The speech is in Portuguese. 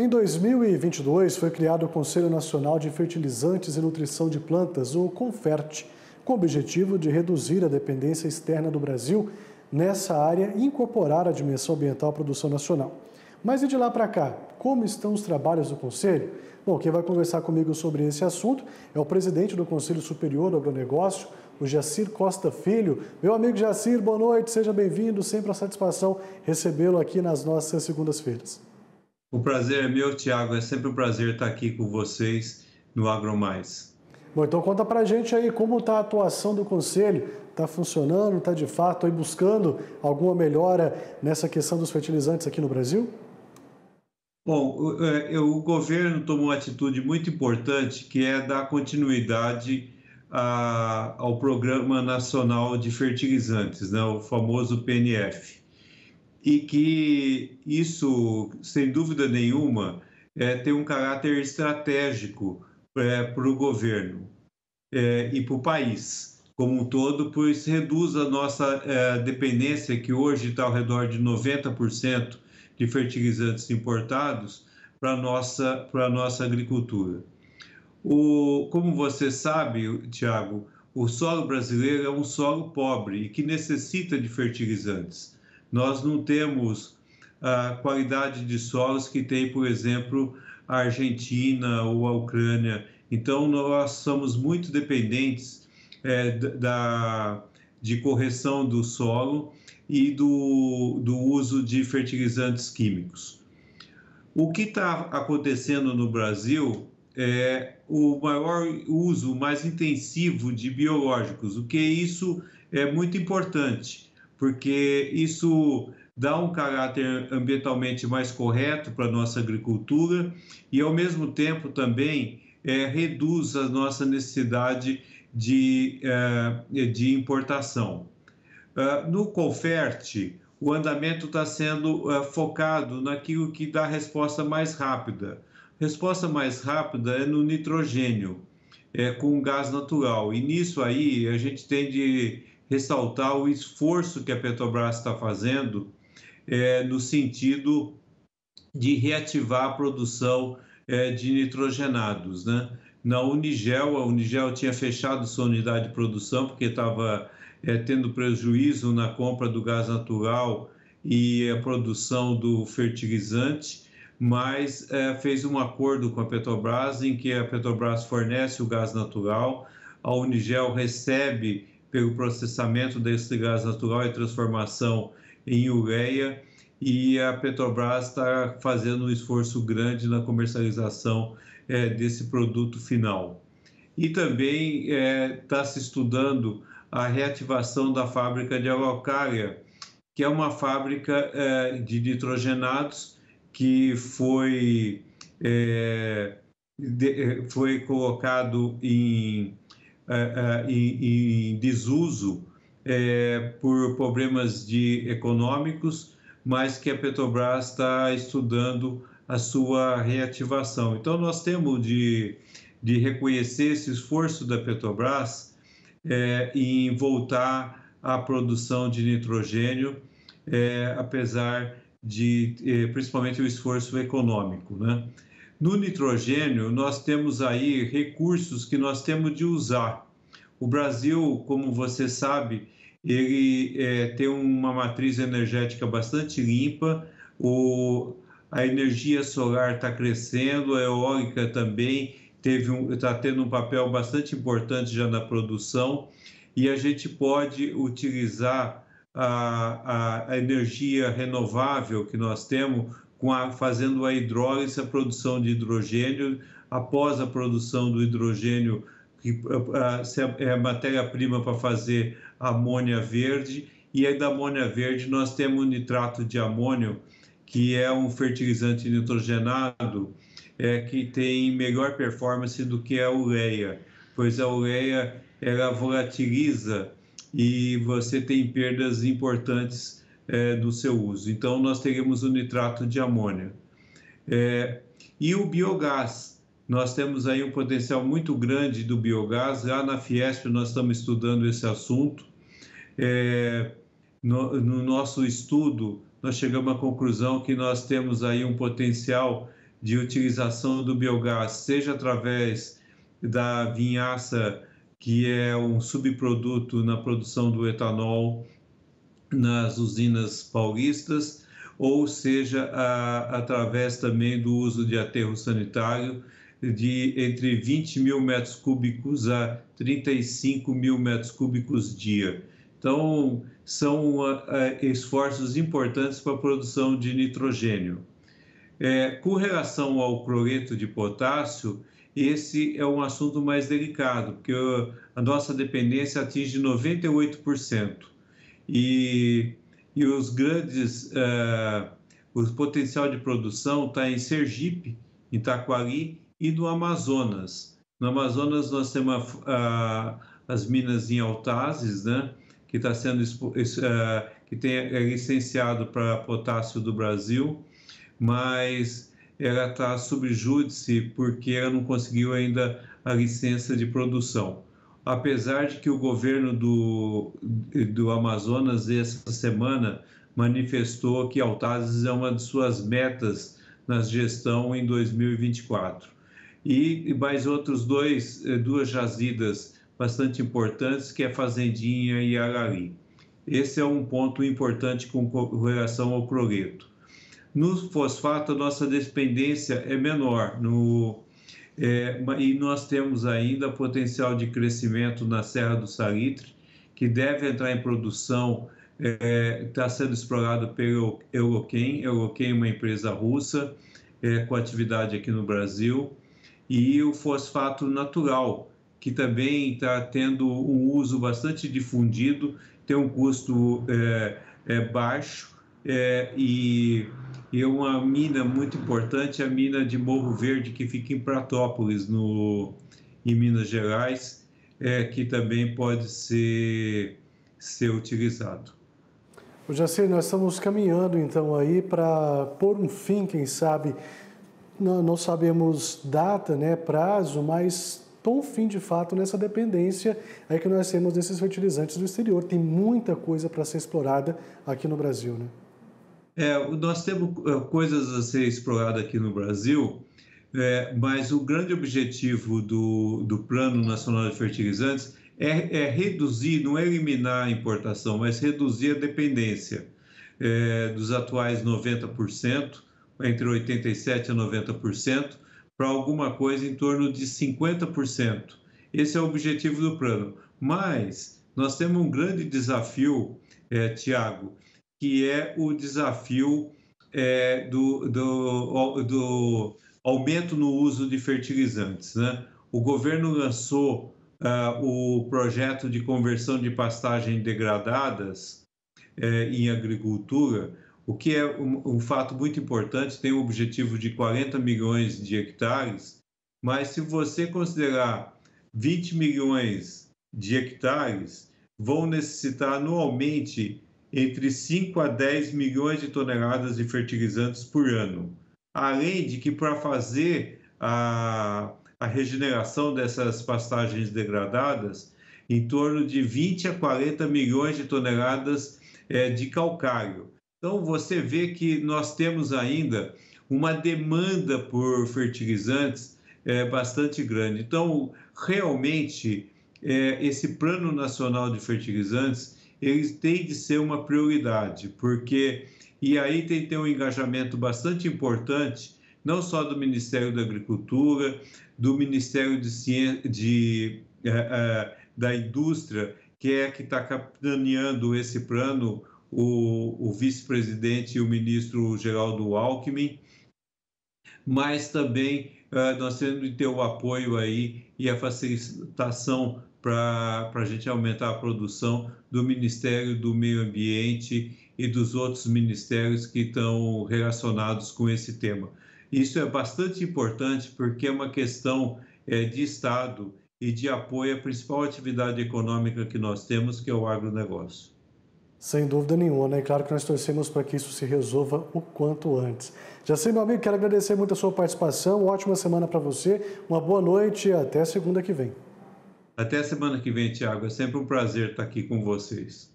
Em 2022, foi criado o Conselho Nacional de Fertilizantes e Nutrição de Plantas, o CONFERT, com o objetivo de reduzir a dependência externa do Brasil nessa área e incorporar a dimensão ambiental à produção nacional. Mas e de lá para cá, como estão os trabalhos do Conselho? Bom, quem vai conversar comigo sobre esse assunto é o presidente do Conselho Superior do Agronegócio, o Jacir Costa Filho. Meu amigo Jacir, boa noite, seja bem-vindo, sempre a satisfação recebê-lo aqui nas nossas segundas-feiras. O prazer é meu, Tiago. É sempre um prazer estar aqui com vocês no AgroMais. Bom, então conta pra gente aí como está a atuação do Conselho. Está funcionando? Está de fato aí buscando alguma melhora nessa questão dos fertilizantes aqui no Brasil? Bom, o, é, governo tomou uma atitude muito importante que é dar continuidade ao Programa Nacional de Fertilizantes, né, o famoso PNF e que isso, sem dúvida nenhuma, é, tem um caráter estratégico é, para o governo é, e para o país como um todo, pois reduz a nossa é, dependência, que hoje está ao redor de 90% de fertilizantes importados, para a nossa, nossa agricultura. O, como você sabe, Tiago, o solo brasileiro é um solo pobre e que necessita de fertilizantes nós não temos a qualidade de solos que tem, por exemplo, a Argentina ou a Ucrânia. Então, nós somos muito dependentes é, da, de correção do solo e do, do uso de fertilizantes químicos. O que está acontecendo no Brasil é o maior uso mais intensivo de biológicos, o que isso é muito importante porque isso dá um caráter ambientalmente mais correto para a nossa agricultura e, ao mesmo tempo, também é, reduz a nossa necessidade de, é, de importação. Uh, no Confert, o andamento está sendo uh, focado naquilo que dá resposta mais rápida. Resposta mais rápida é no nitrogênio, é, com gás natural. E nisso aí a gente tem de ressaltar o esforço que a Petrobras está fazendo é, no sentido de reativar a produção é, de nitrogenados. Né? Na Unigel, a Unigel tinha fechado sua unidade de produção porque estava é, tendo prejuízo na compra do gás natural e a produção do fertilizante, mas é, fez um acordo com a Petrobras em que a Petrobras fornece o gás natural, a Unigel recebe pelo processamento desse gás natural e transformação em ureia, e a Petrobras está fazendo um esforço grande na comercialização é, desse produto final. E também está é, tá se estudando a reativação da fábrica de Araucária, que é uma fábrica é, de nitrogenados que foi, é, de, foi colocado em é, é, em, em, desuso é, por problemas de econômicos, mas que a Petrobras está estudando a sua reativação. Então, nós temos de, de reconhecer esse esforço da Petrobras é, em voltar à produção de nitrogênio, é, apesar de, é, principalmente, o esforço econômico, né? No nitrogênio, nós temos aí recursos que nós temos de usar. O Brasil, como você sabe, ele é, tem uma matriz energética bastante limpa, o, a energia solar está crescendo, a eólica também teve um, está tendo um papel bastante importante já na produção e a gente pode utilizar a, a, a energia renovável que nós temos com a, fazendo a hidrólise, a produção de hidrogênio. Após a produção do hidrogênio, que é a matéria-prima para fazer amônia verde, e aí da amônia verde nós temos o nitrato de amônio, que é um fertilizante nitrogenado é, que tem melhor performance do que a ureia, pois a ureia ela volatiliza e você tem perdas importantes é, do seu uso. Então, nós teremos o nitrato de amônia. É, e o biogás. Nós temos aí um potencial muito grande do biogás. Lá na Fiesp nós estamos estudando esse assunto. É, no, no, nosso estudo, nós chegamos à conclusão que nós temos aí um potencial de utilização do biogás, seja através da vinhaça, que é um subproduto na produção do etanol nas usinas paulistas, ou seja, a, através também do uso de aterro sanitário de entre 20 mil metros cúbicos a 35 mil metros cúbicos dia. Então, são esforços importantes para a produção de nitrogênio. É, com relação ao cloreto de potássio, esse é um assunto mais delicado, porque a nossa dependência atinge 98%. E, e os grandes, uh, o potencial de produção está em Sergipe, em Taquari e no Amazonas. No Amazonas nós temos a, a, as minas em Altazes, né, que está sendo uh, que tem, é licenciado para potássio do Brasil, mas ela está sob júdice porque ela não conseguiu ainda a licença de produção. Apesar de que o governo do, do Amazonas, essa semana, manifestou que Altazes é uma de suas metas na gestão em 2024. E mais outros dois, eh, duas jazidas bastante importantes, que é Fazendinha e Arari. Esse é um ponto importante com relação ao cloreto. No fosfato, a nossa dependência é menor, no, é, e nós temos ainda potencial de crescimento na Serra do Salitre, que deve entrar em produção, está é, tá sendo explorado pelo Euroquem. Euroquem é uma empresa russa é, com atividade aqui no Brasil. E o fosfato natural, que também está tendo um uso bastante difundido, tem um custo é, é baixo é, e e uma mina muito importante, a mina de Morro Verde, que fica em Pratópolis, no, em Minas Gerais, é, que também pode ser, ser utilizado. O Jacir, nós estamos caminhando então aí para pôr um fim, quem sabe, não, não sabemos data, né, prazo, mas pôr um fim de fato nessa dependência aí que nós temos desses fertilizantes do exterior. Tem muita coisa para ser explorada aqui no Brasil, né? É, nós temos é, coisas a ser exploradas aqui no Brasil, é, mas o grande objetivo do, do Plano Nacional de Fertilizantes é, é, reduzir, não é eliminar a importação, mas reduzir a dependência é, dos atuais 90%, entre 87% e 90%, para alguma coisa em torno de 50%. Esse é o objetivo do plano. Mas nós temos um grande desafio, é, Tiago, que é o desafio é, do, do, do, aumento no uso de fertilizantes. Né? O governo lançou uh, o projeto de conversão de pastagens degradadas é, em agricultura, o que é um, um, fato muito importante, tem um objetivo de 40 milhões de hectares, mas se você considerar 20 milhões de hectares, vão necessitar anualmente entre 5 a 10 milhões de toneladas de fertilizantes por ano. Além de que, para fazer a, a regeneração dessas pastagens degradadas, em torno de 20 a 40 milhões de toneladas é, de calcário. Então, você vê que nós temos ainda uma demanda por fertilizantes é, bastante grande. Então, realmente, é, esse Plano Nacional de Fertilizantes eles têm de ser uma prioridade, porque e aí tem que ter um engajamento bastante importante, não só do Ministério da Agricultura, do Ministério de, de é, é, da Indústria, que é que está capitaneando esse plano, o, o vice-presidente e o ministro Geraldo Alckmin, mas também uh, nós temos de ter o apoio aí e a facilitação para a gente aumentar a produção do Ministério do Meio Ambiente e dos outros ministérios que estão relacionados com esse tema. Isso é bastante importante porque é uma questão é, de Estado e de apoio à principal atividade econômica que nós temos, que é o agronegócio. Sem dúvida nenhuma, né? Claro que nós torcemos para que isso se resolva o quanto antes. Já sei, meu amigo, quero agradecer muito a sua participação. Ótima semana para você, uma boa noite e até segunda que vem. Até semana que vem, Tiago. É sempre um prazer estar aqui com vocês.